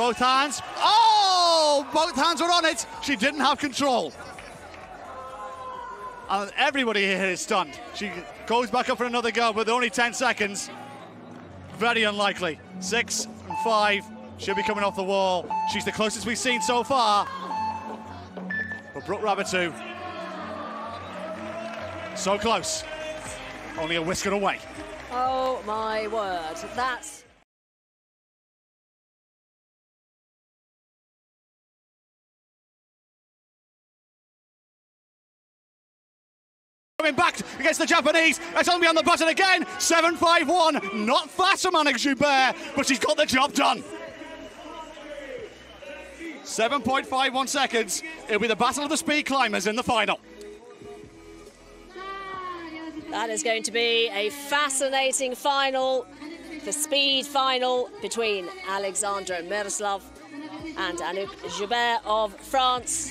Both hands. Oh! Both hands were on it. She didn't have control. And everybody here is stunned. She goes back up for another go, but only 10 seconds. Very unlikely. Six and five. She'll be coming off the wall. She's the closest we've seen so far. But Brooke Raboutou, so close. Only a whisker away. Oh my word. That's Coming back against the Japanese. Only on the button again. 7-5-1. Not fast for Anouck Jaubert, but she's got the job done. 7.51 seconds. It'll be the battle of the speed climbers in the final. that is going to be a fascinating final, the speed final between Aleksandra Mirosław and Anouck Jaubert of France.